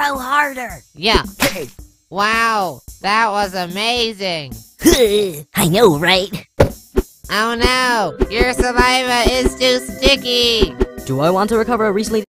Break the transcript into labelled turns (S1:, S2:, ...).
S1: Throw harder.
S2: Yeah. Wow, that was amazing.
S1: I know, right?
S2: Oh no, your saliva is too sticky.
S3: Do I want to recover a recently